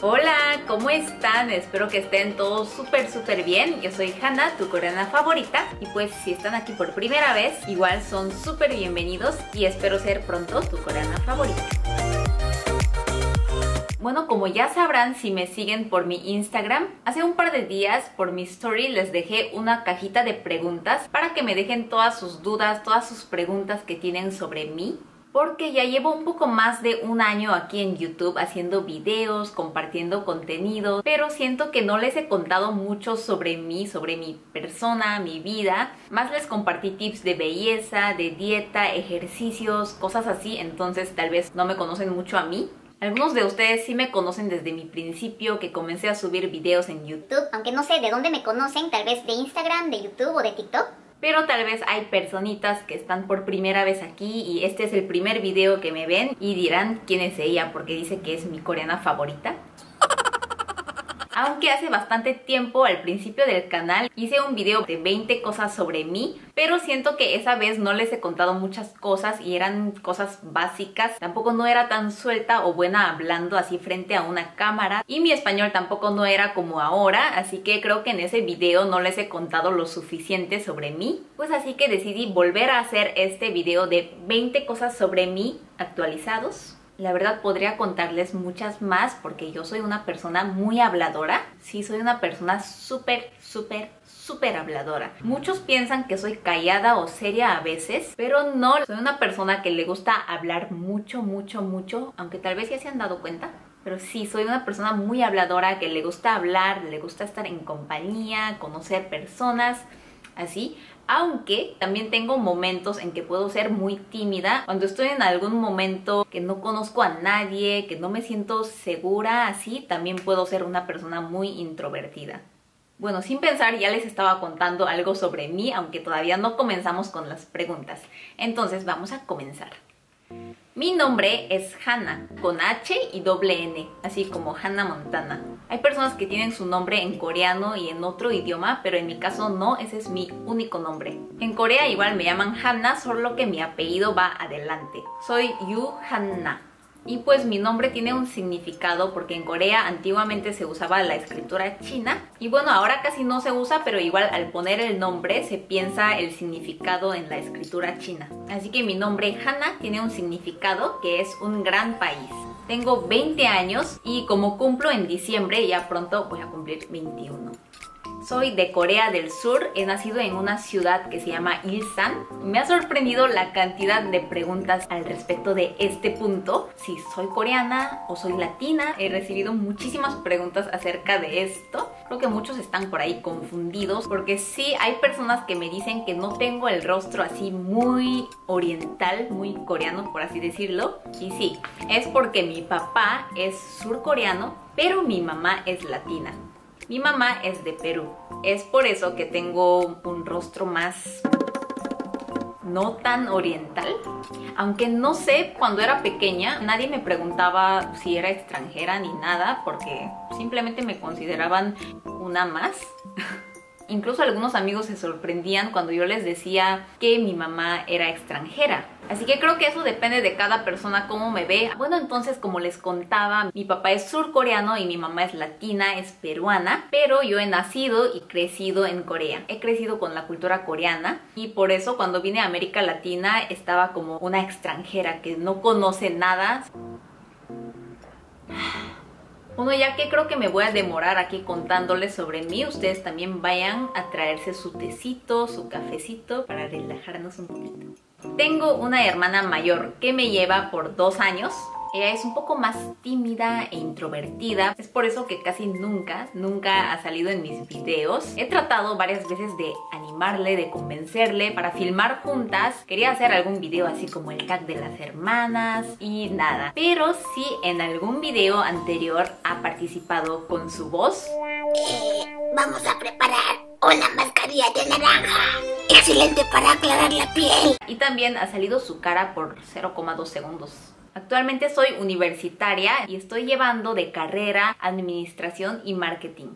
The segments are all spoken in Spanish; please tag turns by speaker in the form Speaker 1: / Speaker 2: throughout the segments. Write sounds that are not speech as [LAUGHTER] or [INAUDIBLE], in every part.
Speaker 1: Hola, ¿cómo están? Espero que estén todos súper súper bien. Yo soy Hannah, tu coreana favorita. Y pues si están aquí por primera vez, igual son súper bienvenidos y espero ser pronto tu coreana favorita. Bueno, como ya sabrán si me siguen por mi Instagram, hace un par de días por mi story les dejé una cajita de preguntas para que me dejen todas sus dudas, todas sus preguntas que tienen sobre mí porque ya llevo un poco más de un año aquí en YouTube haciendo videos, compartiendo contenido, pero siento que no les he contado mucho sobre mí, sobre mi persona, mi vida. Más les compartí tips de belleza, de dieta, ejercicios, cosas así, entonces tal vez no me conocen mucho a mí. Algunos de ustedes sí me conocen desde mi principio que comencé a subir videos en YouTube.
Speaker 2: Aunque no sé de dónde me conocen, tal vez de Instagram, de YouTube o de TikTok.
Speaker 1: Pero tal vez hay personitas que están por primera vez aquí y este es el primer video que me ven y dirán quién es ella porque dice que es mi coreana favorita. Aunque hace bastante tiempo, al principio del canal, hice un video de 20 cosas sobre mí, pero siento que esa vez no les he contado muchas cosas y eran cosas básicas. Tampoco no era tan suelta o buena hablando así frente a una cámara y mi español tampoco no era como ahora, así que creo que en ese video no les he contado lo suficiente sobre mí. Pues así que decidí volver a hacer este video de 20 cosas sobre mí actualizados la verdad podría contarles muchas más porque yo soy una persona muy habladora. Sí, soy una persona súper, súper, súper habladora. Muchos piensan que soy callada o seria a veces, pero no. Soy una persona que le gusta hablar mucho, mucho, mucho, aunque tal vez ya se han dado cuenta. Pero sí, soy una persona muy habladora que le gusta hablar, le gusta estar en compañía, conocer personas, así aunque también tengo momentos en que puedo ser muy tímida, cuando estoy en algún momento que no conozco a nadie, que no me siento segura, así también puedo ser una persona muy introvertida. Bueno, sin pensar ya les estaba contando algo sobre mí, aunque todavía no comenzamos con las preguntas. Entonces vamos a comenzar. Mi nombre es Hannah, con H y doble N, así como Hannah Montana. Hay personas que tienen su nombre en coreano y en otro idioma, pero en mi caso no, ese es mi único nombre. En Corea igual me llaman Hannah, solo que mi apellido va adelante. Soy Yu Hannah. Y pues mi nombre tiene un significado porque en Corea antiguamente se usaba la escritura china y bueno, ahora casi no se usa, pero igual al poner el nombre se piensa el significado en la escritura china. Así que mi nombre Hana tiene un significado que es un gran país. Tengo 20 años y como cumplo en diciembre, ya pronto voy a cumplir 21. Soy de Corea del Sur, he nacido en una ciudad que se llama Ilsan. Me ha sorprendido la cantidad de preguntas al respecto de este punto, si soy coreana o soy latina. He recibido muchísimas preguntas acerca de esto. Creo que muchos están por ahí confundidos porque sí hay personas que me dicen que no tengo el rostro así muy oriental, muy coreano por así decirlo. Y sí, es porque mi papá es surcoreano, pero mi mamá es latina. Mi mamá es de Perú. Es por eso que tengo un rostro más no tan oriental. Aunque no sé, cuando era pequeña nadie me preguntaba si era extranjera ni nada porque simplemente me consideraban una más. [LAUGHS] Incluso algunos amigos se sorprendían cuando yo les decía que mi mamá era extranjera. Así que creo que eso depende de cada persona cómo me ve. Bueno, entonces como les contaba, mi papá es surcoreano y mi mamá es latina, es peruana, pero yo he nacido y crecido en Corea. He crecido con la cultura coreana y por eso cuando vine a América Latina estaba como una extranjera que no conoce nada. Bueno, ya que creo que me voy a demorar aquí contándoles sobre mí, ustedes también vayan a traerse su tecito, su cafecito para relajarnos un poquito. Tengo una hermana mayor que me lleva por dos años ella es un poco más tímida e introvertida. Es por eso que casi nunca, nunca ha salido en mis videos. He tratado varias veces de animarle, de convencerle para filmar juntas. Quería hacer algún video así como el tag de las hermanas y nada. Pero sí en algún video anterior ha participado con su voz.
Speaker 2: Eh, vamos a preparar una mascarilla de naranja. Excelente para aclarar la piel.
Speaker 1: Y también ha salido su cara por 0,2 segundos. Actualmente soy universitaria y estoy llevando de carrera Administración y Marketing.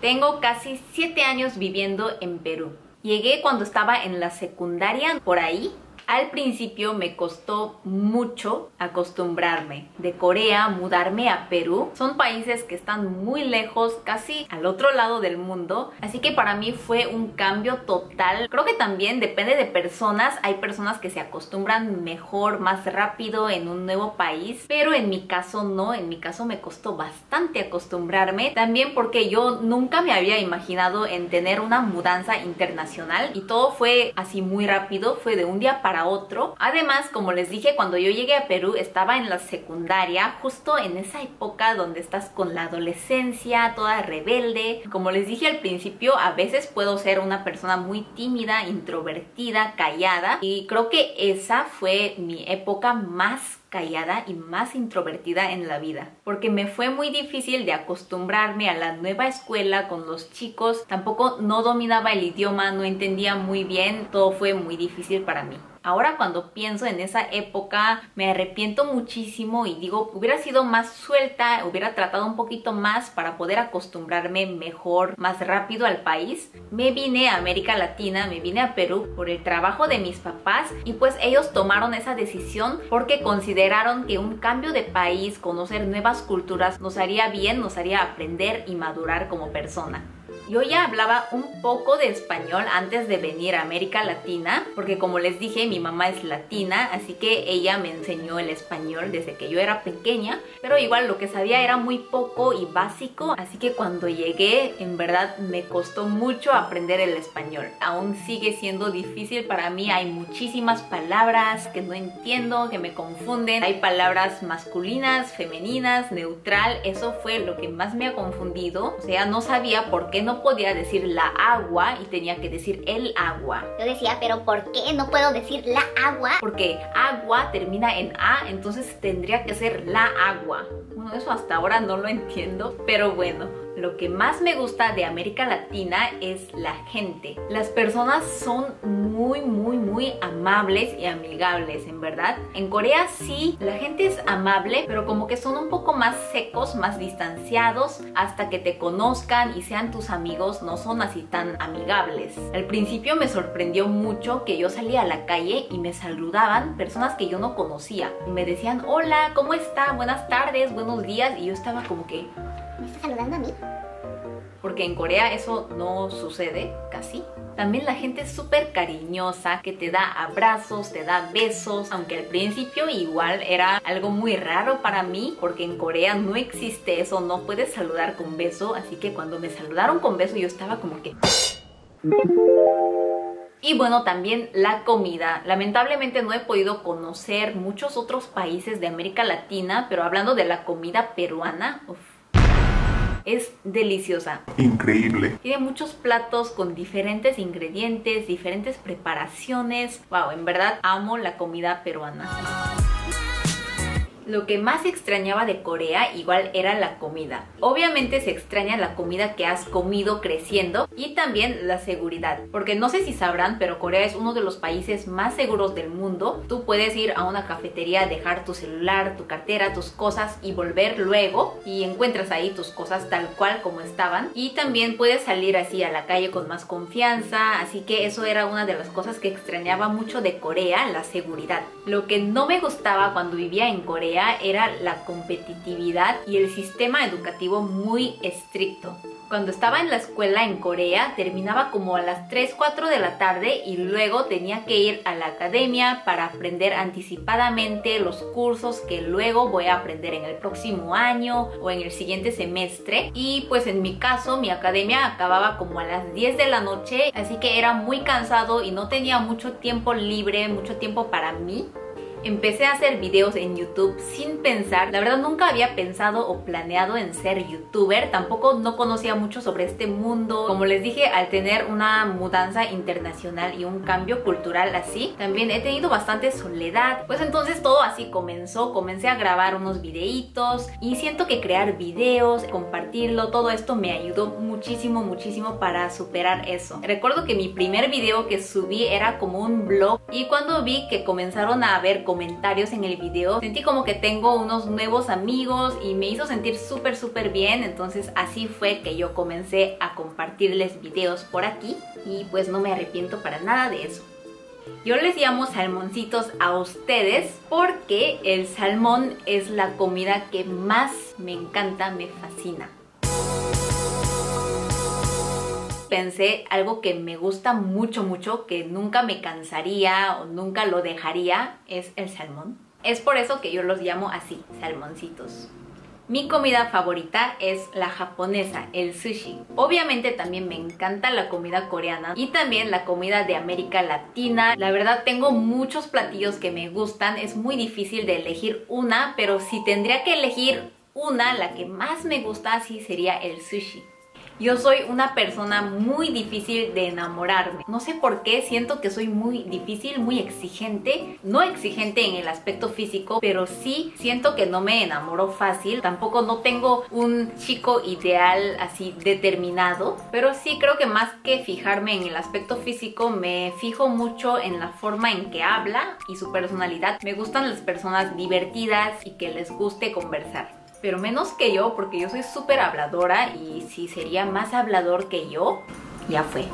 Speaker 1: Tengo casi 7 años viviendo en Perú. Llegué cuando estaba en la secundaria por ahí Al principio me costó mucho acostumbrarme. De Corea, mudarme a Perú. Son países que están muy lejos, casi al otro lado del mundo. Así que para mí fue un cambio total. Creo que también depende de personas. Hay personas que se acostumbran mejor, más rápido en un nuevo país. Pero en mi caso no. En mi caso me costó bastante acostumbrarme. También porque yo nunca me había imaginado en tener una mudanza internacional. Y todo fue así muy rápido. Fue de un día para otro. Además, como les dije, cuando yo llegué a Perú estaba en la secundaria, justo en esa época donde estás con la adolescencia, toda rebelde. Como les dije al principio, a veces puedo ser una persona muy tímida, introvertida, callada y creo que esa fue mi época más callada y más introvertida en la vida, porque me fue muy difícil de acostumbrarme a la nueva escuela con los chicos, tampoco no dominaba el idioma, no entendía muy bien, todo fue muy difícil para mí. Ahora cuando pienso en esa época me arrepiento muchísimo y digo, hubiera sido más suelta, hubiera tratado un poquito más para poder acostumbrarme mejor, más rápido al país. Me vine a América Latina, me vine a Perú por el trabajo de mis papás y pues ellos tomaron esa decisión porque consideraron que un cambio de país, conocer nuevas culturas nos haría bien, nos haría aprender y madurar como persona. Yo ya hablaba un poco de español antes de venir a América Latina, porque como les dije, mi mamá es latina, así que ella me enseñó el español desde que yo era pequeña, pero igual lo que sabía era muy poco y básico, así que cuando llegué, en verdad me costó mucho aprender el español. Aún sigue siendo difícil para mí, hay muchísimas palabras que no entiendo, que me confunden, hay palabras masculinas, femeninas, neutral, eso fue lo que más me ha confundido, o sea, no sabía por qué no podía decir la agua y tenía que decir el agua.
Speaker 2: Yo decía, pero ¿por qué no puedo decir la agua?
Speaker 1: Porque agua termina en A, entonces tendría que ser la agua. Bueno, eso hasta ahora no lo entiendo, pero bueno. Lo que más me gusta de América Latina es la gente. Las personas son muy, muy, muy amables y amigables, en verdad. En Corea sí, la gente es amable, pero como que son un poco más secos, más distanciados, hasta que te conozcan y sean tus amigos, no son así tan amigables. Al principio me sorprendió mucho que yo salía a la calle y me saludaban personas que yo no conocía. Me decían, hola, ¿cómo está? Buenas tardes, buenos días. Y yo estaba como que,
Speaker 2: ¿Me está saludando a mí?
Speaker 1: Porque en Corea eso no sucede casi. También la gente es súper cariñosa, que te da abrazos, te da besos, aunque al principio igual era algo muy raro para mí, porque en Corea no existe eso, no puedes saludar con beso, así que cuando me saludaron con beso yo estaba como que... Y bueno, también la comida. Lamentablemente no he podido conocer muchos otros países de América Latina, pero hablando de la comida peruana, uf, es deliciosa.
Speaker 3: Increíble.
Speaker 1: Tiene muchos platos con diferentes ingredientes, diferentes preparaciones. Wow, en verdad amo la comida peruana. Lo que más extrañaba de Corea igual era la comida. Obviamente se extraña la comida que has comido creciendo y también la seguridad. Porque no sé si sabrán, pero Corea es uno de los países más seguros del mundo. Tú puedes ir a una cafetería, dejar tu celular, tu cartera, tus cosas y volver luego y encuentras ahí tus cosas tal cual como estaban. Y también puedes salir así a la calle con más confianza. Así que eso era una de las cosas que extrañaba mucho de Corea, la seguridad. Lo que no me gustaba cuando vivía en Corea era la competitividad y el sistema educativo muy estricto. Cuando estaba en la escuela en Corea terminaba como a las 3, 4 de la tarde y luego tenía que ir a la academia para aprender anticipadamente los cursos que luego voy a aprender en el próximo año o en el siguiente semestre. Y pues en mi caso mi academia acababa como a las 10 de la noche, así que era muy cansado y no tenía mucho tiempo libre, mucho tiempo para mí empecé a hacer videos en YouTube sin pensar. La verdad nunca había pensado o planeado en ser youtuber. Tampoco no conocía mucho sobre este mundo. Como les dije, al tener una mudanza internacional y un cambio cultural así, también he tenido bastante soledad. Pues entonces todo así comenzó. Comencé a grabar unos videitos y siento que crear videos, compartirlo, todo esto me ayudó muchísimo, muchísimo para superar eso. Recuerdo que mi primer video que subí era como un blog y cuando vi que comenzaron a ver comentarios en el video. Sentí como que tengo unos nuevos amigos y me hizo sentir súper súper bien. Entonces así fue que yo comencé a compartirles videos por aquí y pues no me arrepiento para nada de eso. Yo les llamo salmoncitos a ustedes porque el salmón es la comida que más me encanta, me fascina. Pensé algo que me gusta mucho, mucho, que nunca me cansaría o nunca lo dejaría, es el salmón. Es por eso que yo los llamo así, salmoncitos. Mi comida favorita es la japonesa, el sushi. Obviamente también me encanta la comida coreana y también la comida de América Latina. La verdad tengo muchos platillos que me gustan, es muy difícil de elegir una, pero si tendría que elegir una, la que más me gusta sí sería el sushi. Yo soy una persona muy difícil de enamorarme. No sé por qué, siento que soy muy difícil, muy exigente. No exigente en el aspecto físico, pero sí siento que no me enamoro fácil. Tampoco no tengo un chico ideal así determinado. Pero sí creo que más que fijarme en el aspecto físico, me fijo mucho en la forma en que habla y su personalidad. Me gustan las personas divertidas y que les guste conversar pero menos que yo porque yo soy súper habladora y si sería más hablador que yo, ya fue.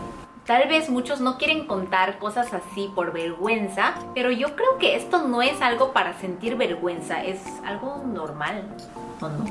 Speaker 1: Tal vez muchos no quieren contar cosas así por vergüenza, pero yo creo que esto no es algo para sentir vergüenza, es algo normal, ¿o no?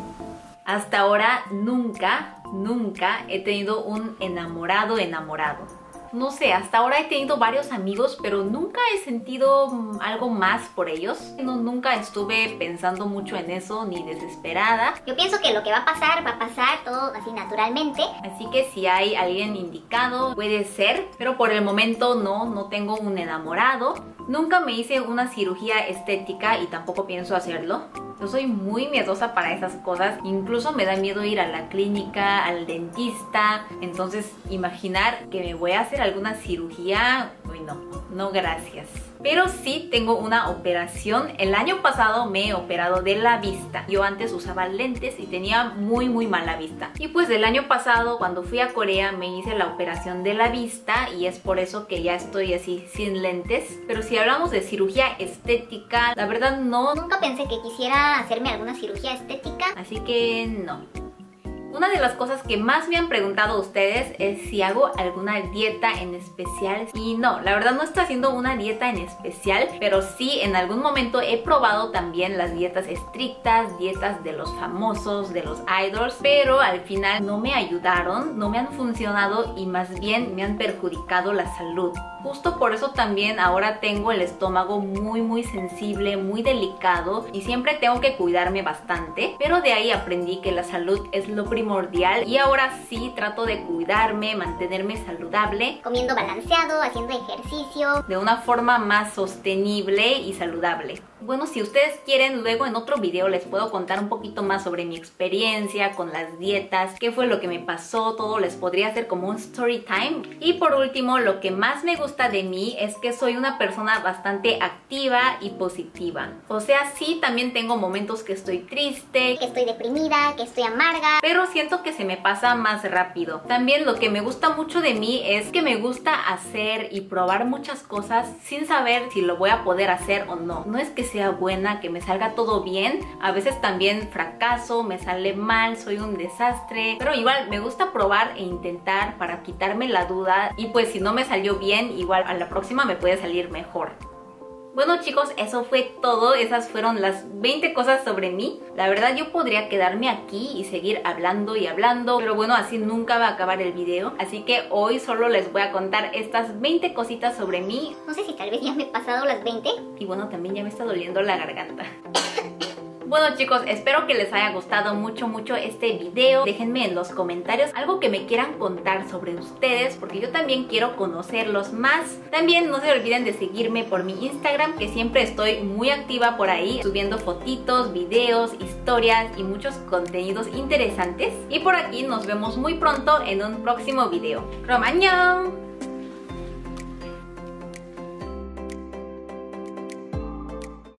Speaker 1: Hasta ahora nunca, nunca he tenido un enamorado enamorado no sé, hasta ahora he tenido varios amigos, pero nunca he sentido mm, algo más por ellos. No, nunca estuve pensando mucho en eso ni desesperada.
Speaker 2: Yo pienso que lo que va a pasar, va a pasar todo así naturalmente.
Speaker 1: Así que si hay alguien indicado, puede ser, pero por el momento no, no tengo un enamorado. Nunca me hice una cirugía estética y tampoco pienso hacerlo. Yo soy muy miedosa para esas cosas. Incluso me da miedo ir a la clínica, al dentista. Entonces, imaginar que me voy a hacer alguna cirugía, no, no gracias. Pero sí tengo una operación. El año pasado me he operado de la vista. Yo antes usaba lentes y tenía muy muy mala vista. Y pues el año pasado cuando fui a Corea me hice la operación de la vista y es por eso que ya estoy así sin lentes. Pero si hablamos de cirugía estética, la verdad no.
Speaker 2: Nunca pensé que quisiera hacerme alguna cirugía estética.
Speaker 1: Así que no. Una de las cosas que más me han preguntado ustedes es si hago alguna dieta en especial. Y no, la verdad no estoy haciendo una dieta en especial, pero sí en algún momento he probado también las dietas estrictas, dietas de los famosos, de los idols, pero al final no me ayudaron, no me han funcionado y más bien me han perjudicado la salud. Justo por eso también ahora tengo el estómago muy muy sensible, muy delicado y siempre tengo que cuidarme bastante, pero de ahí aprendí que la salud es lo primordial y ahora sí trato de cuidarme, mantenerme saludable.
Speaker 2: Comiendo balanceado, haciendo ejercicio.
Speaker 1: De una forma más sostenible y saludable. Bueno, si ustedes quieren, luego en otro video les puedo contar un poquito más sobre mi experiencia con las dietas, qué fue lo que me pasó, todo les podría hacer como un story time. Y por último, lo que más me gusta de mí es que soy una persona bastante activa y positiva. O sea, sí, también tengo momentos que estoy triste,
Speaker 2: que estoy deprimida, que estoy amarga,
Speaker 1: pero siento que se me pasa más rápido. También lo que me gusta mucho de mí es que me gusta hacer y probar muchas cosas sin saber si lo voy a poder hacer o no. No es que sea buena, que me salga todo bien. A veces también fracaso, me sale mal, soy un desastre. Pero igual me gusta probar e intentar para quitarme la duda. Y pues si no me salió bien, igual a la próxima me puede salir mejor. Bueno chicos, eso fue todo, esas fueron las 20 cosas sobre mí. La verdad yo podría quedarme aquí y seguir hablando y hablando, pero bueno, así nunca va a acabar el video. Así que hoy solo les voy a contar estas 20 cositas sobre mí.
Speaker 2: No sé si tal vez ya me he pasado las 20.
Speaker 1: Y bueno, también ya me está doliendo la garganta. [LAUGHS] Bueno chicos, espero que les haya gustado mucho mucho este video. Déjenme en los comentarios algo que me quieran contar sobre ustedes porque yo también quiero conocerlos más. También no se olviden de seguirme por mi Instagram que siempre estoy muy activa por ahí subiendo fotitos, videos, historias y muchos contenidos interesantes. Y por aquí nos vemos muy pronto en un próximo video. ¡Romañón!